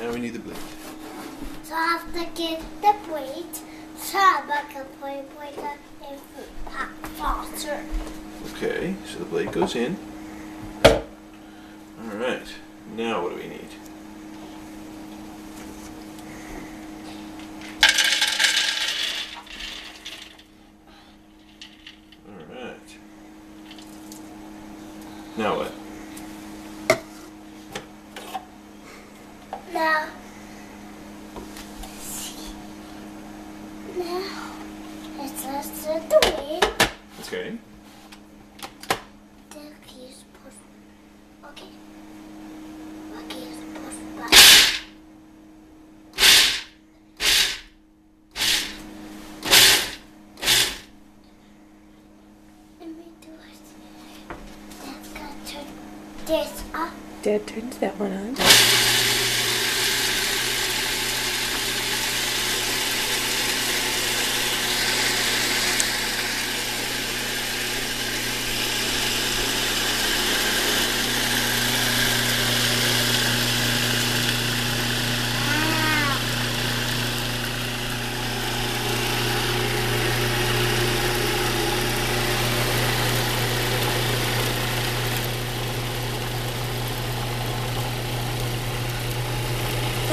Now we need the blade. So I have to get the plate. So I can play and hot faster. Okay, so the blade goes in. Alright, now what do we need? Alright. Now what? Now, now it's just the way Okay. the keys push. Okay. The Okay. Please push back. Let me do it. To this up. Dad turns that one on.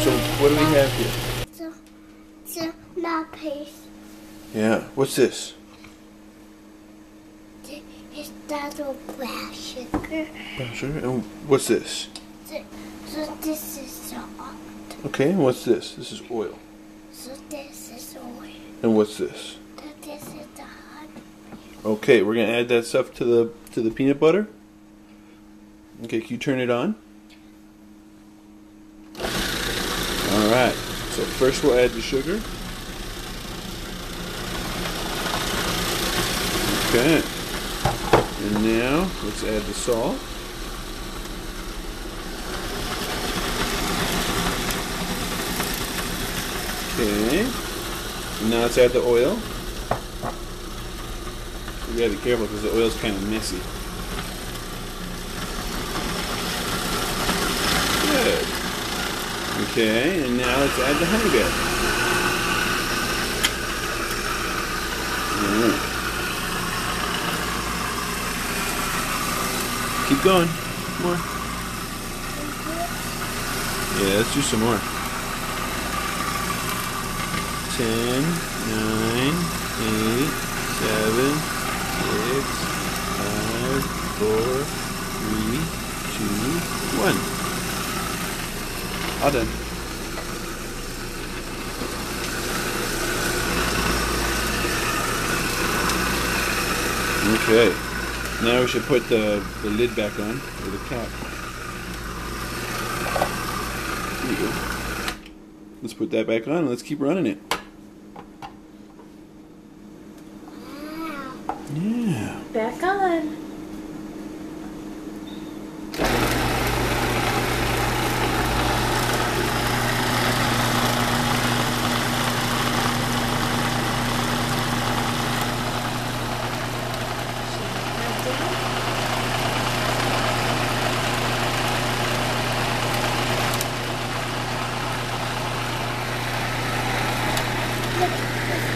So what do we have here? So, so now paste. Yeah, what's this? It's that little brown sugar. Brown sugar. And what's this? So, so this is salt. Okay, and what's this? This is oil. So this is oil. And what's this? So this is the hot. Okay, we're gonna add that stuff to the to the peanut butter. Okay, can you turn it on? All right. So first we'll add the sugar. Okay. And now let's add the salt. Okay. And now let's add the oil. We gotta be careful because the oil's kind of messy. Good. Okay, and now let's add the honey bear. Alright. Keep going. More. Yeah, let's do some more. Ten, nine, eight, seven, six, five, four, three, two, one. All done. Okay. Now we should put the, the lid back on, or the cap. There you go. Let's put that back on and let's keep running it. Yeah. Back on.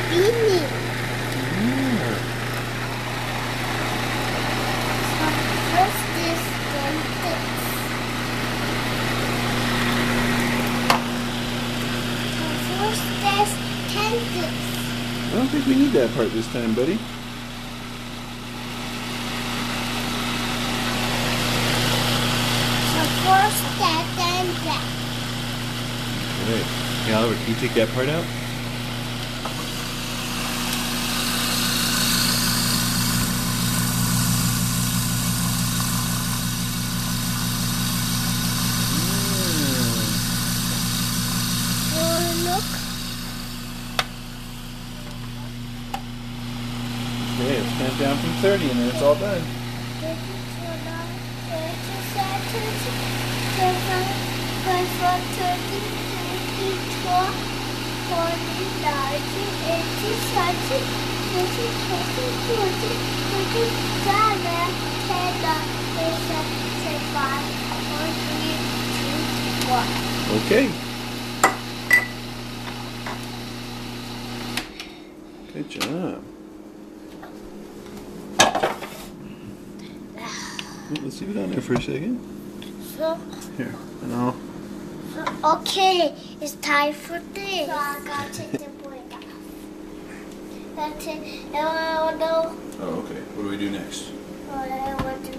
It's beaming. So first this, then this. So first this, then this. I don't think we need that part this time, buddy. So first that, then that. Oliver, can you take that part out? So look, Okay, let's count down from 30 and then it's all done. this is what I, this is that, this is that, this is thirty, thirty, twelve, forty, ninety, eighty, ninety, Okay. Good job. Let's leave it on there for a second. So, Here, and I'll. so, okay, it's time for this. So I gotta take the break off. That's it. And I want to Oh, okay. What do we do next? what I want to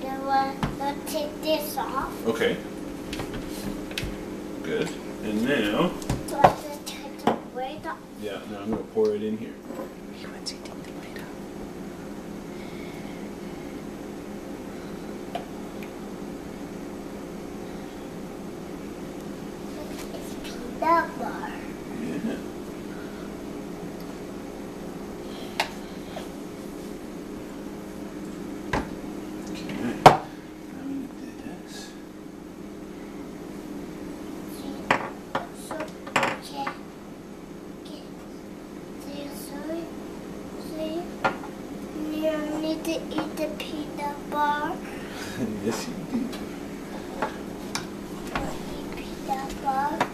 then I want to take this off. Okay. Good. And now. So I just take the break off. Yeah, now I'm gonna pour it in here. He wants you to take the light off. It's peanut butter. Yeah. Okay. Now we need this. So, okay. Okay. See, sorry. See? You need to eat the peanut bar? yes, you do. Eat peanut butter.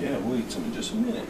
Yeah, we'll eat some in just a minute.